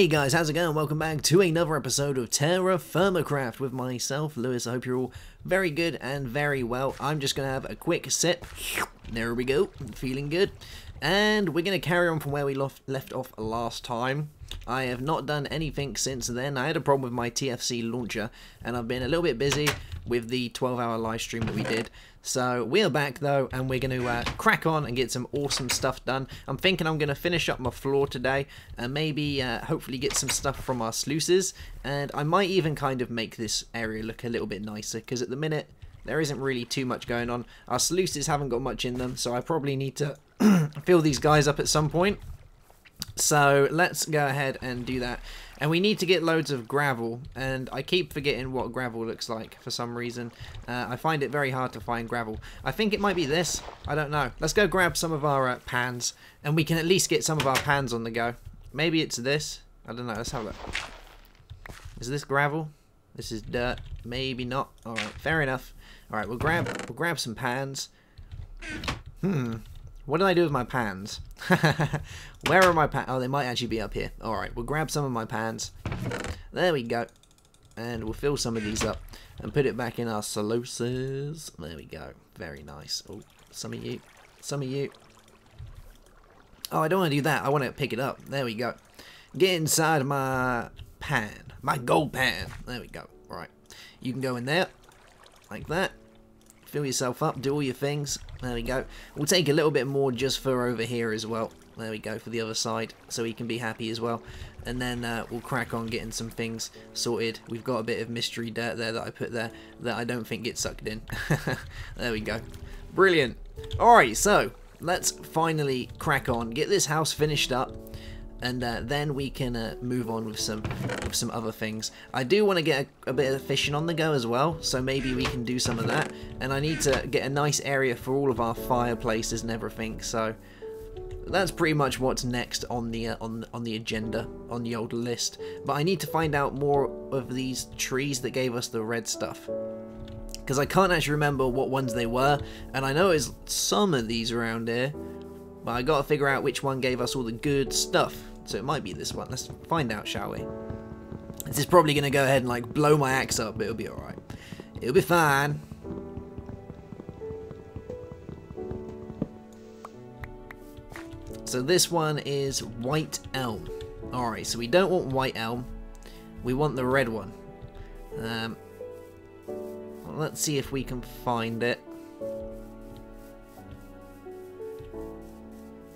Hey guys, how's it going? Welcome back to another episode of Terra Firma Craft with myself, Lewis. I hope you're all very good and very well. I'm just going to have a quick sit. There we go. Feeling good. And we're going to carry on from where we left off last time. I have not done anything since then. I had a problem with my TFC launcher, and I've been a little bit busy with the 12-hour live stream that we did. So we are back though, and we're going to uh, crack on and get some awesome stuff done. I'm thinking I'm going to finish up my floor today, and maybe uh, hopefully get some stuff from our sluices, and I might even kind of make this area look a little bit nicer, because at the minute there isn't really too much going on. Our sluices haven't got much in them, so I probably need to fill these guys up at some point. So let's go ahead and do that. And we need to get loads of gravel, and I keep forgetting what gravel looks like for some reason. Uh, I find it very hard to find gravel. I think it might be this. I don't know. Let's go grab some of our uh, pans, and we can at least get some of our pans on the go. Maybe it's this. I don't know. Let's have a look. Is this gravel? This is dirt. Maybe not. Alright, fair enough. Alright, we'll grab we'll grab some pans. Hmm. What did I do with my pans? Where are my pans? Oh, they might actually be up here. Alright, we'll grab some of my pans. There we go. And we'll fill some of these up and put it back in our sluices. There we go. Very nice. Oh, some of you. Some of you. Oh, I don't want to do that. I want to pick it up. There we go. Get inside my pan. My gold pan. There we go. Right. You can go in there. Like that fill yourself up, do all your things. There we go. We'll take a little bit more just for over here as well. There we go, for the other side, so he can be happy as well. And then uh, we'll crack on getting some things sorted. We've got a bit of mystery dirt there that I put there that I don't think gets sucked in. there we go. Brilliant. Alright, so let's finally crack on, get this house finished up and uh, then we can uh, move on with some with some other things. I do want to get a, a, bit of fishing on the go as well, so maybe we can do some of that. And I need to get a nice area for all of our fireplaces and everything. So that's pretty much what's next on the uh, on on the agenda on the old list. But I need to find out more of these trees that gave us the red stuff. Because I can't actually remember what ones they were, and I know there's some of these around here, but I gotta figure out which one gave us all the good stuff. So it might be this one. Let's find out, shall we? This is probably going to go ahead and like blow my axe up, but it'll be alright. It'll be fine. So this one is white elm. Alright, so we don't want white elm. We want the red one. Um, well, let's see if we can find it.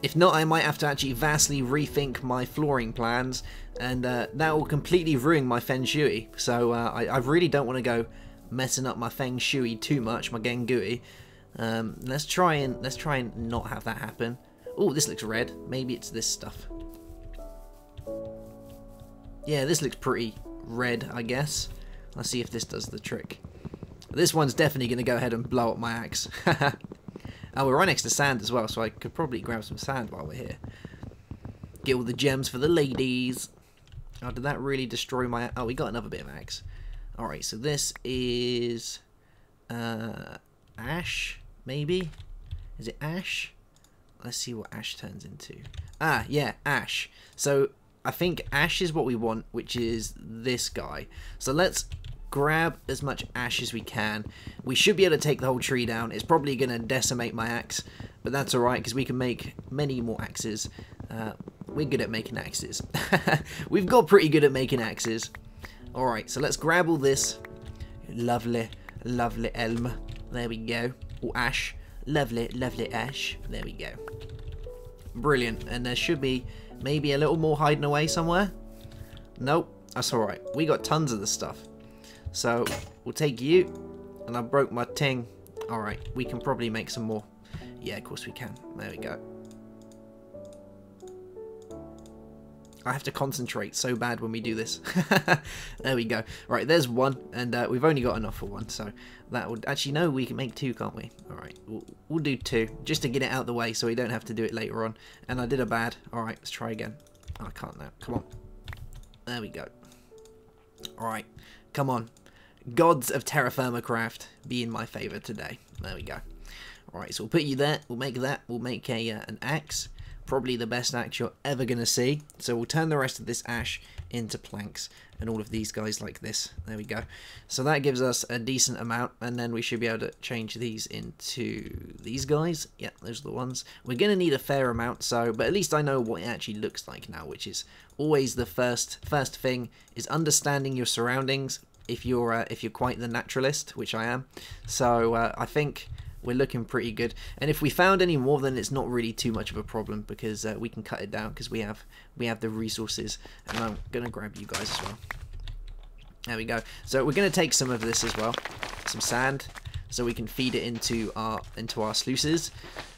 If not, I might have to actually vastly rethink my flooring plans, and uh, that will completely ruin my feng shui. So uh, I, I, really don't want to go messing up my feng shui too much, my gengui. Um, let's try and let's try and not have that happen. Oh, this looks red. Maybe it's this stuff. Yeah, this looks pretty red, I guess. Let's see if this does the trick. This one's definitely going to go ahead and blow up my axe. Oh, we're right next to sand as well, so I could probably grab some sand while we're here. Get all the gems for the ladies. Oh, did that really destroy my... Oh, we got another bit of axe. Alright, so this is... Uh, ash, maybe? Is it ash? Let's see what ash turns into. Ah, yeah, ash. So, I think ash is what we want, which is this guy. So let's grab as much ash as we can. We should be able to take the whole tree down. It's probably going to decimate my axe, but that's alright because we can make many more axes. Uh, we're good at making axes. We've got pretty good at making axes. Alright, so let's grab all this. Lovely, lovely elm. There we go. Or ash. Lovely, lovely ash. There we go. Brilliant. And there should be maybe a little more hiding away somewhere. Nope, that's alright. We got tons of the stuff. So we'll take you, and I broke my ting. Alright, we can probably make some more. Yeah, of course we can. There we go. I have to concentrate so bad when we do this. there we go. Right, there's one, and uh, we've only got enough for one, so that would... Actually, no, we can make two, can't we? Alright, we'll, we'll do two, just to get it out of the way so we don't have to do it later on. And I did a bad. Alright, let's try again. Oh, I can't now. Come on. There we go. Alright, come on gods of terra firma craft be in my favour today. There we go. Alright, so we'll put you there. We'll make that. We'll make a uh, an axe. probably the best axe you're ever going to see. So we'll turn the rest of this ash into planks and all of these guys like this. There we go. So that gives us a decent amount and then we should be able to change these into these guys. Yeah, those are the ones. We're going to need a fair amount, so but at least I know what it actually looks like now, which is always the first first thing is understanding your surroundings if you're uh, if you're quite the naturalist, which I am. So uh, I think we're looking pretty good. And if we found any more, then it's not really too much of a problem because uh, we can cut it down because we have we have the resources. And I'm gonna grab you guys as well. There we go. So we're gonna take some of this as well, some sand, so we can feed it into our into our sluices.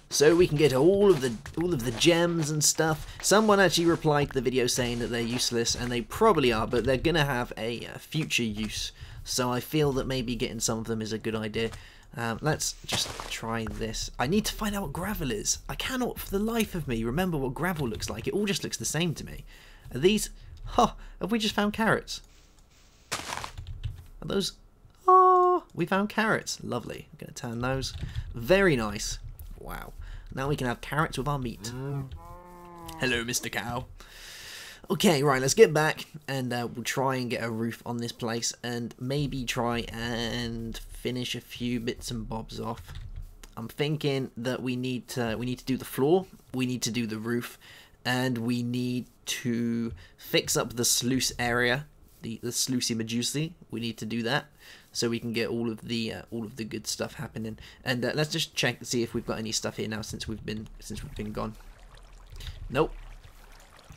So we can get all of the all of the gems and stuff. Someone actually replied to the video saying that they're useless, and they probably are, but they're gonna have a, a future use. So I feel that maybe getting some of them is a good idea. Um, let's just try this. I need to find out what gravel is. I cannot, for the life of me, remember what gravel looks like. It all just looks the same to me. Are these... Huh, have we just found carrots? Are those... Oh, we found carrots. Lovely. I'm going to turn those. Very nice. Wow. Now we can have carrots with our meat. Hello, Mr. Cow. Okay, right, let's get back and uh, we'll try and get a roof on this place and maybe try and finish a few bits and bobs off. I'm thinking that we need to we need to do the floor, we need to do the roof, and we need to fix up the sluice area, the the sluicey medusi. We need to do that so we can get all of the uh, all of the good stuff happening. And uh, let's just check see if we've got any stuff here now since we've been since we've been gone. Nope,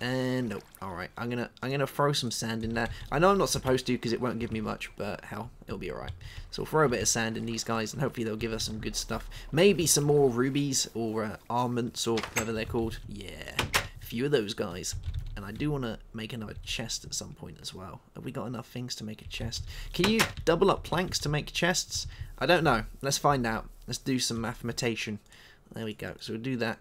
and nope. All right, I'm gonna I'm gonna throw some sand in there. I know I'm not supposed to because it won't give me much, but hell, it'll be all right. So we'll throw a bit of sand in these guys, and hopefully they'll give us some good stuff. Maybe some more rubies or uh, or whatever they're called. Yeah, a few of those guys. And I do want to make another chest at some point as well. Have we got enough things to make a chest? Can you double up planks to make chests? I don't know. Let's find out. Let's do some mathematician. There we go. So we'll do that.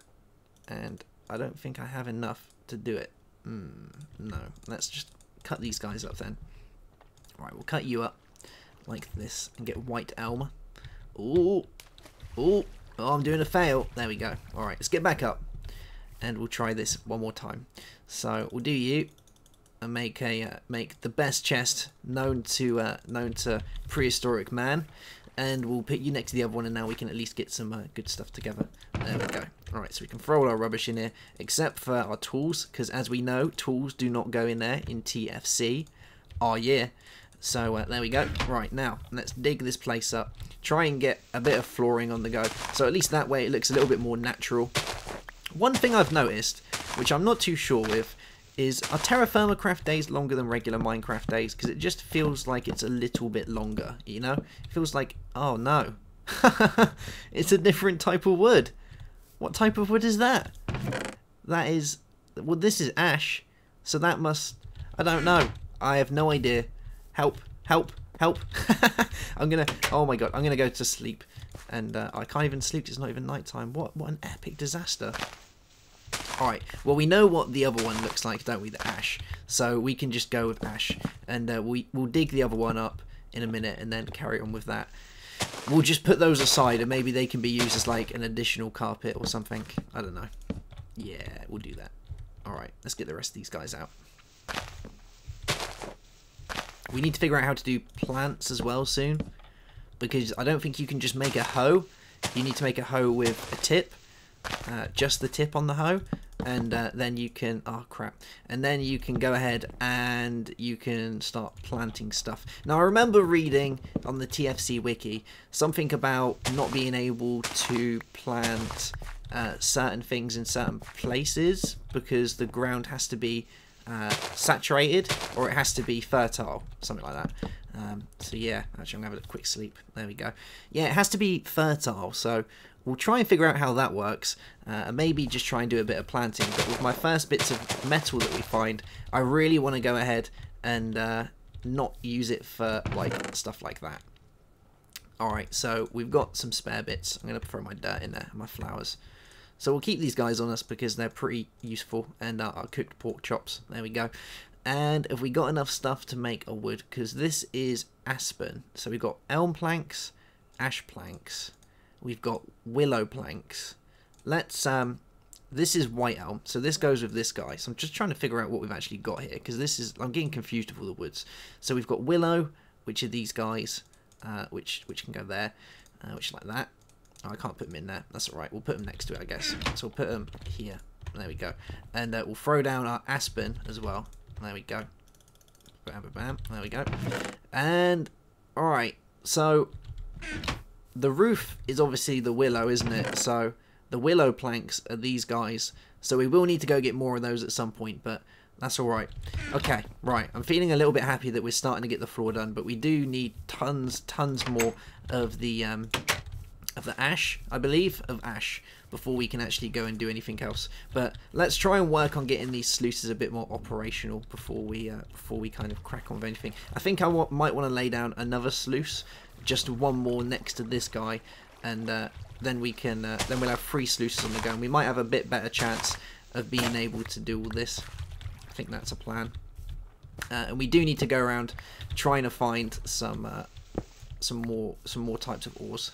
And I don't think I have enough to do it. Mm, no, let's just cut these guys up then. Right, we'll cut you up like this and get white elm. Oh, oh, oh, I'm doing a fail. There we go. All right, let's get back up and we'll try this one more time. So we'll do you and make a uh, make the best chest known to uh, known to prehistoric man and we'll put you next to the other one and now we can at least get some uh, good stuff together. There we go. Alright, so we can throw all our rubbish in here, except for our tools, because as we know, tools do not go in there in TFC. Oh yeah. So uh, there we go. Right, now, let's dig this place up. Try and get a bit of flooring on the go. So at least that way it looks a little bit more natural. One thing I've noticed, which I'm not too sure with, is are Terra Firma Craft days longer than regular Minecraft days? Because it just feels like it's a little bit longer, you know? It feels like, oh no, it's a different type of wood. What type of wood is that? That is, well this is ash, so that must, I don't know. I have no idea. Help, help, help. I'm gonna, oh my god, I'm gonna go to sleep. And uh, I can't even sleep, it's not even nighttime. What, what an epic disaster. Alright, well we know what the other one looks like, don't we, the ash. So we can just go with ash, and uh, we, we'll dig the other one up in a minute and then carry on with that. We'll just put those aside and maybe they can be used as like an additional carpet or something. I don't know. Yeah, we'll do that. Alright, let's get the rest of these guys out. We need to figure out how to do plants as well soon. Because I don't think you can just make a hoe. You need to make a hoe with a tip uh, just the tip on the hoe and uh, then you can oh crap. And then you can go ahead and you can start planting stuff. Now I remember reading on the TFC wiki something about not being able to plant uh, certain things in certain places because the ground has to be uh, saturated or it has to be fertile something like that. Um, so yeah actually I'm gonna have a quick sleep. There we go. Yeah it has to be fertile so We'll try and figure out how that works, uh, and maybe just try and do a bit of planting. But with my first bits of metal that we find, I really want to go ahead and uh, not use it for like stuff like that. Alright, so we've got some spare bits. I'm going to throw my dirt in there, my flowers. So we'll keep these guys on us because they're pretty useful, and uh, our cooked pork chops. There we go. And have we got enough stuff to make a wood? Because this is aspen. So we've got elm planks, ash planks, We've got willow planks. Let's um, this is white elm, so this goes with this guy. So I'm just trying to figure out what we've actually got here, because this is I'm getting confused with all the woods. So we've got willow, which are these guys, uh, which which can go there, uh, which like that. Oh, I can't put them in there. That's all right. We'll put them next to it, I guess. So we'll put them here. There we go. And uh, we'll throw down our aspen as well. There we go. Bam, bam, bam. There we go. And all right. So the roof is obviously the willow, isn't it? So the willow planks are these guys. So we will need to go get more of those at some point, but that's alright. Okay, right. I'm feeling a little bit happy that we're starting to get the floor done, but we do need tons, tons more of the um, of the ash, I believe, of ash before we can actually go and do anything else. But let's try and work on getting these sluices a bit more operational before we uh, before we kind of crack on with anything. I think I might want to lay down another sluice, just one more next to this guy, and uh, then we can uh, then we'll have three sluices on the go, and we might have a bit better chance of being able to do all this. I think that's a plan. Uh, and we do need to go around trying to find some uh, some more some more types of ores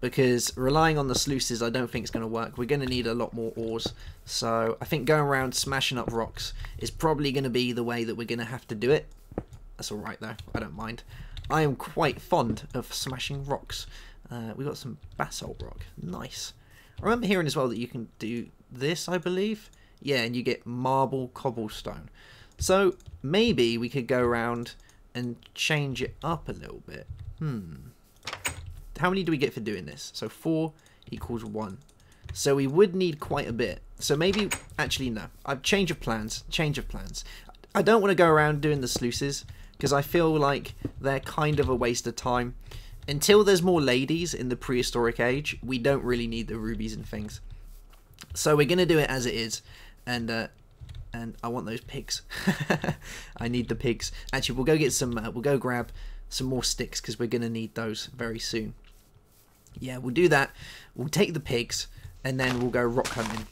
because relying on the sluices I don't think is going to work. We're going to need a lot more ores. So I think going around smashing up rocks is probably going to be the way that we're going to have to do it. That's alright though, I don't mind. I am quite fond of smashing rocks. Uh, we got some basalt rock. Nice. I remember hearing as well that you can do this, I believe. Yeah, and you get marble cobblestone. So maybe we could go around and change it up a little bit. Hmm. How many do we get for doing this? So 4 equals 1. So we would need quite a bit. So maybe, actually no. I've change of plans. Change of plans. I don't want to go around doing the sluices because I feel like they're kind of a waste of time until there's more ladies in the prehistoric age, we don't really need the rubies and things. So we're gonna do it as it is, and uh, and I want those pigs. I need the pigs. Actually, we'll go get some. Uh, we'll go grab some more sticks because we're gonna need those very soon. Yeah, we'll do that. We'll take the pigs, and then we'll go rock hunting.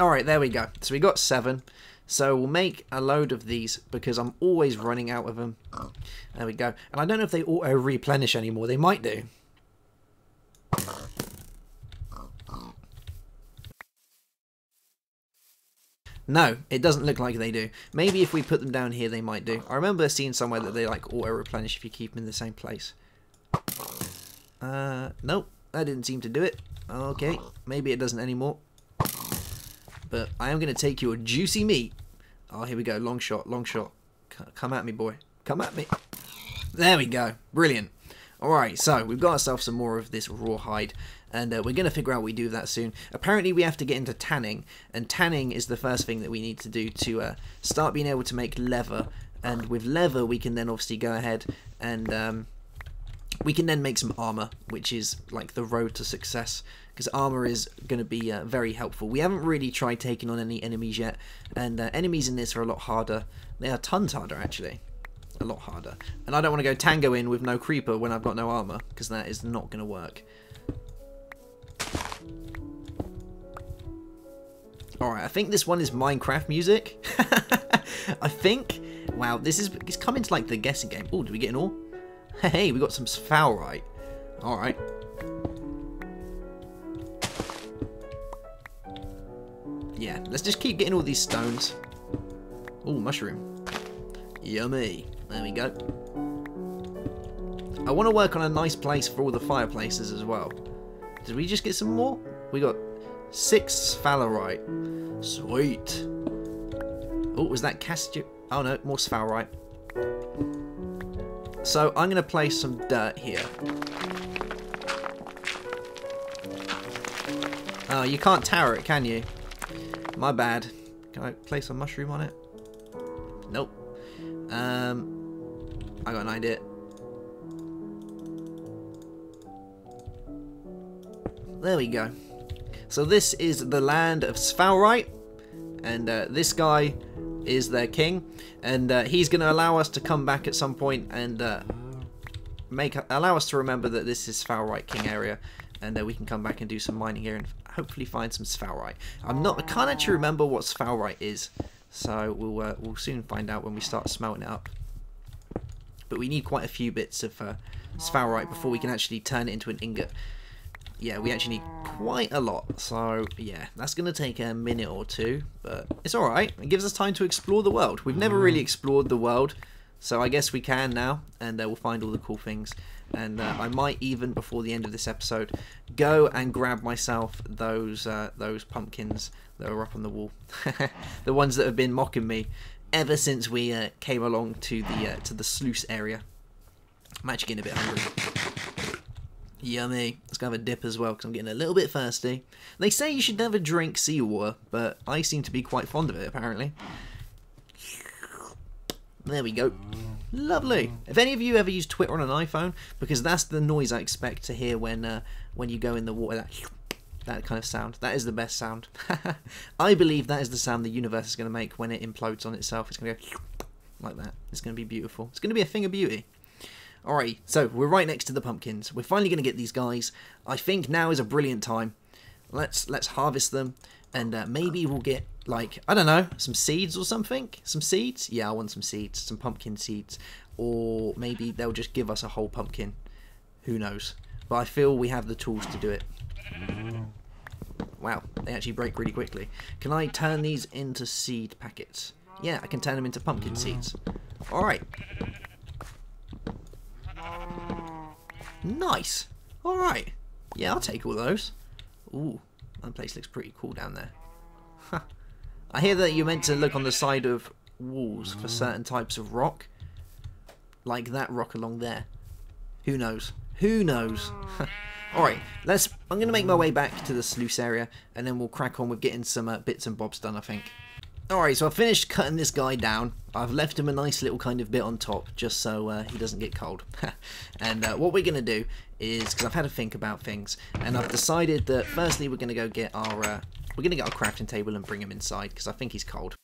Alright, there we go. So we got seven. So we'll make a load of these because I'm always running out of them. There we go. And I don't know if they auto replenish anymore. They might do. No, it doesn't look like they do. Maybe if we put them down here, they might do. I remember seeing somewhere that they like auto-replenish if you keep them in the same place. Uh, nope, that didn't seem to do it. Okay, maybe it doesn't anymore. But I am going to take your juicy meat. Oh, here we go. Long shot, long shot. Come at me, boy. Come at me. There we go. Brilliant. Alright, so we've got ourselves some more of this rawhide, and uh, we're going to figure out what we do with that soon. Apparently we have to get into tanning, and tanning is the first thing that we need to do to uh, start being able to make leather, and with leather we can then obviously go ahead and um, we can then make some armor, which is like the road to success because armor is going to be uh, very helpful. We haven't really tried taking on any enemies yet, and uh, enemies in this are a lot harder. They are tons harder, actually. A lot harder. And I don't want to go tango in with no creeper when I've got no armor, because that is not going to work. Alright, I think this one is Minecraft music. I think. Wow, this is it's coming to like the guessing game. Oh, did we get an ore? Hey, we got some sphalerite. Alright. Let's just keep getting all these stones. Oh, mushroom. Yummy. There we go. I want to work on a nice place for all the fireplaces as well. Did we just get some more? We got six sphalerite. Sweet. Oh, was that Castor? Oh no, more sphalerite. So I'm going to place some dirt here. Oh, you can't tower it, can you? My bad. Can I place a mushroom on it? Nope. Um, I got an idea. There we go. So this is the land of Sphalerite, and uh, this guy is their king, and uh, he's going to allow us to come back at some point and uh, make allow us to remember that this is Sphalerite King area, and uh, we can come back and do some mining here and hopefully find some sphalerite. I'm not, I can't actually remember what sphalerite is, So we'll uh, we'll soon find out when we start smelting it up. But we need quite a few bits of uh, sphalerite before we can actually turn it into an ingot. Yeah, we actually need quite a lot. So yeah, that's going to take a minute or two, but it's alright. It gives us time to explore the world. We've never really explored the world, so I guess we can now, and uh, we'll find all the cool things. And uh, I might even, before the end of this episode, go and grab myself those uh, those pumpkins that are up on the wall, the ones that have been mocking me ever since we uh, came along to the uh, to the sluice area. I'm actually getting a bit hungry. Yummy. Let's go have a dip as well because I'm getting a little bit thirsty. They say you should never drink seawater, but I seem to be quite fond of it apparently. There we go. Lovely. If any of you ever use Twitter on an iPhone, because that's the noise I expect to hear when uh, when you go in the water, that, that kind of sound. That is the best sound. I believe that is the sound the universe is going to make when it implodes on itself. It's going to go like that. It's going to be beautiful. It's going to be a thing of beauty. Alright, so we're right next to the pumpkins. We're finally going to get these guys. I think now is a brilliant time. Let's let's harvest them, and uh, maybe we'll get like I don't know some seeds or something. Some seeds? Yeah, I want some seeds. Some pumpkin seeds, or maybe they'll just give us a whole pumpkin. Who knows? But I feel we have the tools to do it. Wow, they actually break really quickly. Can I turn these into seed packets? Yeah, I can turn them into pumpkin seeds. Alright. Nice. Alright. Yeah, I'll take all those. Ooh, that place looks pretty cool down there. I hear that you're meant to look on the side of walls for certain types of rock. Like that rock along there. Who knows? Who knows? Alright, let's. I'm going to make my way back to the sluice area and then we'll crack on with getting some uh, bits and bobs done, I think. Alright, so I've finished cutting this guy down. I've left him a nice little kind of bit on top just so uh, he doesn't get cold. and uh, what we're going to do is, because I've had to think about things, and I've decided that firstly we're going to go get our, uh, we're going to get our crafting table and bring him inside because I think he's cold.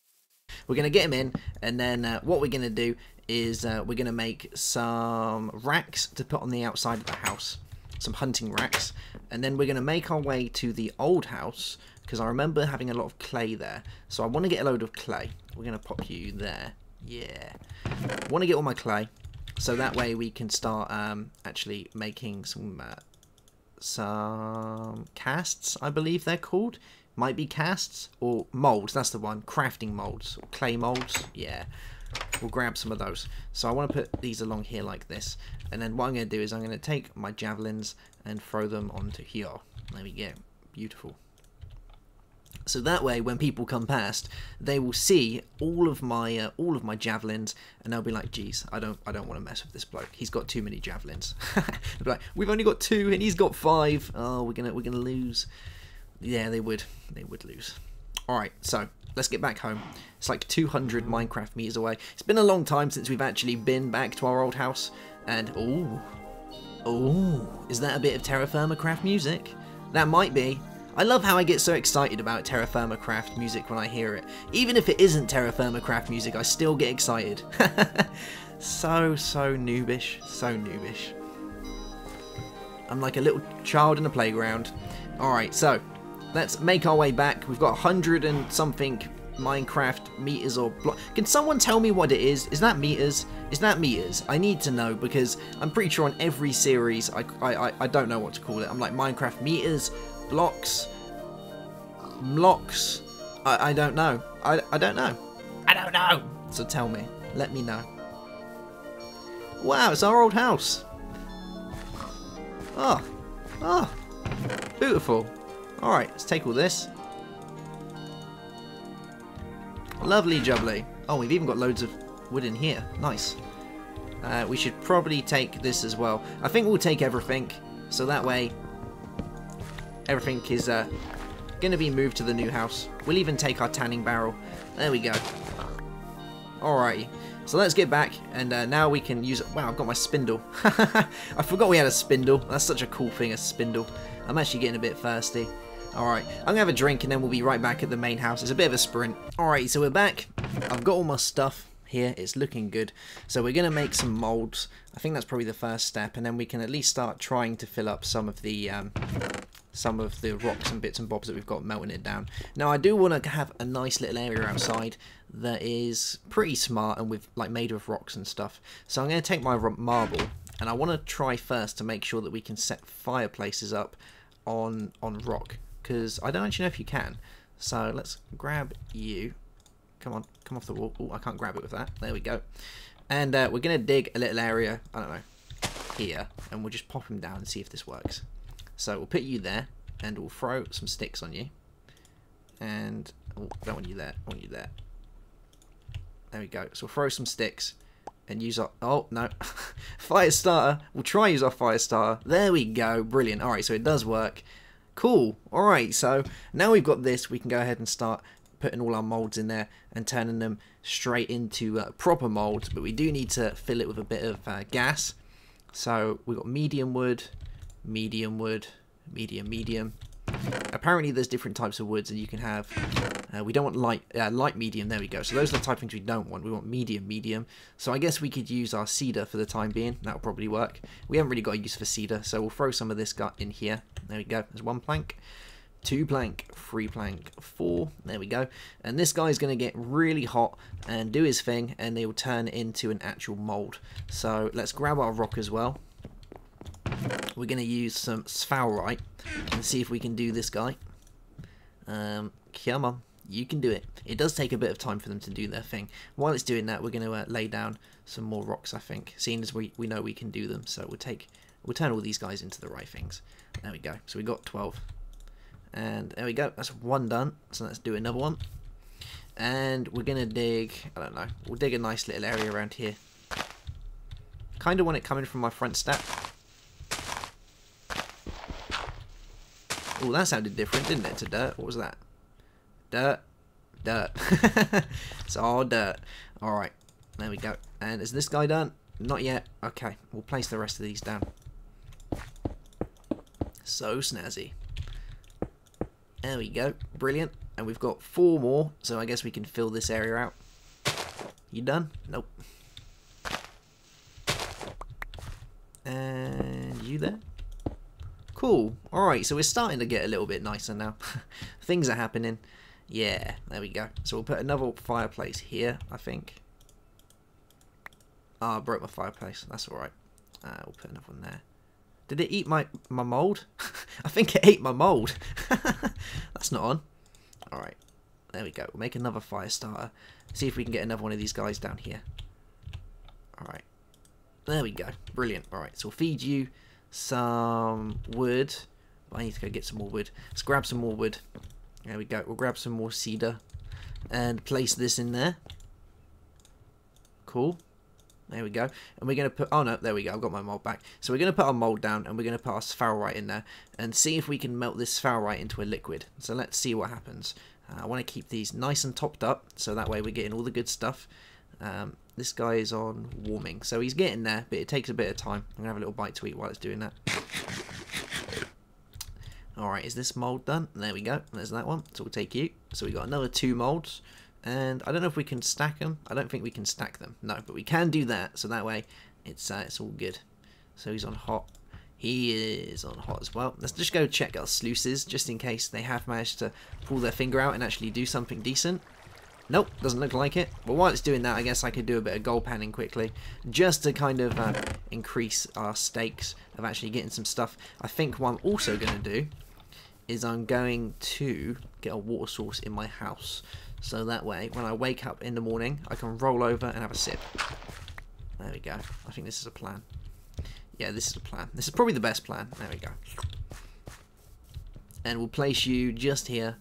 We're going to get him in and then uh, what we're going to do is uh, we're going to make some racks to put on the outside of the house. Some hunting racks. And then we're going to make our way to the old house because I remember having a lot of clay there. So I want to get a load of clay. We're going to pop you there. Yeah. Want to get all my clay. So that way we can start um, actually making some uh, some casts, I believe they're called. Might be casts or molds. That's the one. Crafting molds. Clay molds. Yeah. We'll grab some of those. So I want to put these along here like this. And then what I'm going to do is I'm going to take my javelins and throw them onto here. There we go. Beautiful. So that way, when people come past, they will see all of my uh, all of my javelins, and they'll be like, "Geez, I don't I don't want to mess with this bloke. He's got too many javelins." they'll be like, "We've only got two, and he's got five. Oh, we're gonna we're gonna lose." Yeah, they would they would lose. All right, so let's get back home. It's like 200 Minecraft meters away. It's been a long time since we've actually been back to our old house, and oh, oh, is that a bit of Terra Firma Craft music? That might be. I love how I get so excited about Terra Firma Craft music when I hear it. Even if it isn't Terra Firma Craft music, I still get excited. so, so noobish. So noobish. I'm like a little child in a playground. Alright, so, let's make our way back. We've got 100 and something Minecraft meters or block. Can someone tell me what it is? Is that meters? Is that meters? I need to know because I'm pretty sure on every series I, I, I don't know what to call it. I'm like Minecraft meters, blocks, blocks. I, I don't know. I, I don't know. I don't know. So tell me. Let me know. Wow, it's our old house. Oh. Oh. Beautiful. Alright, let's take all this. Lovely jubbly. Oh, we've even got loads of wood in here. Nice. Uh, we should probably take this as well. I think we'll take everything, so that way everything is uh, going to be moved to the new house. We'll even take our tanning barrel. There we go. Alrighty. So let's get back, and uh, now we can use. Wow, I've got my spindle. I forgot we had a spindle. That's such a cool thing, a spindle. I'm actually getting a bit thirsty. Alright, I'm going to have a drink and then we'll be right back at the main house. It's a bit of a sprint. Alright, so we're back. I've got all my stuff here. It's looking good. So we're going to make some molds. I think that's probably the first step. And then we can at least start trying to fill up some of the... Um, some of the rocks and bits and bobs that we've got melting it down. Now I do want to have a nice little area outside that is pretty smart and with like made of rocks and stuff. So I'm going to take my marble and I want to try first to make sure that we can set fireplaces up on on rock because I don't actually know if you can. So let's grab you. Come on, come off the wall. Oh, I can't grab it with that. There we go. And uh, we're going to dig a little area, I don't know, here, and we'll just pop them down and see if this works. So we'll put you there, and we'll throw some sticks on you. And, oh, I don't want you there, I want you there. There we go. So we'll throw some sticks and use our, oh, no, fire starter. We'll try use our fire starter. There we go, brilliant. All right, so it does work. Cool. All right, so now we've got this, we can go ahead and start putting all our molds in there and turning them straight into uh, proper molds, but we do need to fill it with a bit of uh, gas. So we've got medium wood, medium wood, medium, medium. Apparently there's different types of woods and you can have, uh, we don't want light, uh, light medium, there we go. So those are the type of things we don't want, we want medium, medium. So I guess we could use our cedar for the time being, that'll probably work. We haven't really got a use for cedar, so we'll throw some of this gut in here. There we go, there's one plank two plank, three plank, four. There we go. And this guy's going to get really hot and do his thing, and they will turn into an actual mold. So let's grab our rock as well. We're going to use some sphalerite and see if we can do this guy. Um, come on, you can do it. It does take a bit of time for them to do their thing. While it's doing that, we're going to uh, lay down some more rocks, I think, seeing as we, we know we can do them. So we'll take, we'll turn all these guys into the right things. There we go. So we got 12. And there we go. That's one done. So let's do another one. And we're going to dig, I don't know, we'll dig a nice little area around here. Kind of want it coming from my front step. Oh, that sounded different, didn't it, to dirt? What was that? Dirt. Dirt. it's all dirt. Alright, there we go. And is this guy done? Not yet. Okay, we'll place the rest of these down. So snazzy. There we go. Brilliant. And we've got four more, so I guess we can fill this area out. You done? Nope. And you there? Cool. Alright, so we're starting to get a little bit nicer now. Things are happening. Yeah, there we go. So we'll put another fireplace here, I think. Ah, oh, I broke my fireplace. That's alright. Uh, we'll put another one there. Did it eat my, my mould? I think it ate my mould. That's not on. Alright. There we go. We'll make another fire starter. See if we can get another one of these guys down here. Alright. There we go. Brilliant. Alright, so we'll feed you some wood. I need to go get some more wood. Let's grab some more wood. There we go. We'll grab some more cedar. And place this in there. Cool. There we go. And we're going to put... Oh, no. There we go. I've got my mold back. So we're going to put our mold down and we're going to put our sphalerite in there and see if we can melt this sphalerite into a liquid. So let's see what happens. Uh, I want to keep these nice and topped up so that way we're getting all the good stuff. Um, this guy is on warming. So he's getting there, but it takes a bit of time. I'm going to have a little bite to eat while it's doing that. Alright, is this mold done? There we go. There's that one. So we'll take you. So we got another two molds. And I don't know if we can stack them. I don't think we can stack them. No, but we can do that. So that way, it's uh, it's all good. So he's on hot. He is on hot as well. Let's just go check our sluices, just in case they have managed to pull their finger out and actually do something decent. Nope, doesn't look like it. But while it's doing that, I guess I could do a bit of gold panning quickly, just to kind of uh, increase our stakes of actually getting some stuff. I think what I'm also going to do is I'm going to get a water source in my house. So that way, when I wake up in the morning, I can roll over and have a sip. There we go. I think this is a plan. Yeah, this is a plan. This is probably the best plan. There we go. And we'll place you just here.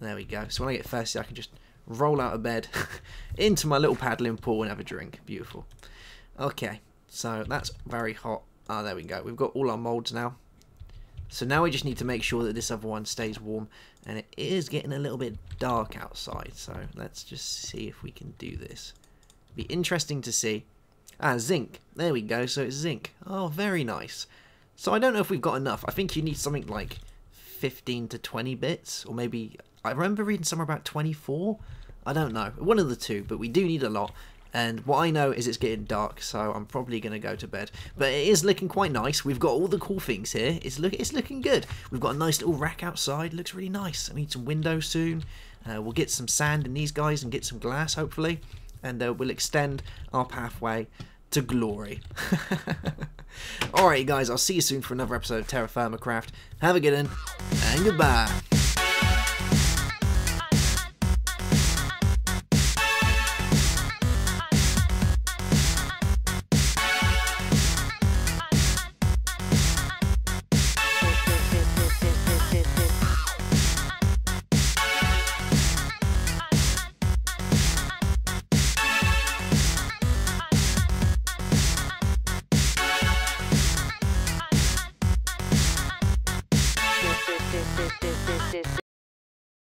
There we go. So when I get thirsty, I can just roll out of bed into my little paddling pool and have a drink. Beautiful. Okay, so that's very hot. Ah, oh, there we go. We've got all our molds now. So now we just need to make sure that this other one stays warm. And it is getting a little bit dark outside. So let's just see if we can do this. Be interesting to see. Ah, zinc. There we go. So it's zinc. Oh, very nice. So I don't know if we've got enough. I think you need something like 15 to 20 bits. Or maybe... I remember reading somewhere about 24. I don't know. One of the two. But we do need a lot. And what I know is it's getting dark, so I'm probably going to go to bed. But it is looking quite nice. We've got all the cool things here. It's look it's looking good. We've got a nice little rack outside. Looks really nice. I need some windows soon. Uh, we'll get some sand in these guys and get some glass, hopefully. And uh, we'll extend our pathway to glory. Alright, guys, I'll see you soon for another episode of Terra Firma Craft. Have a good one, and goodbye.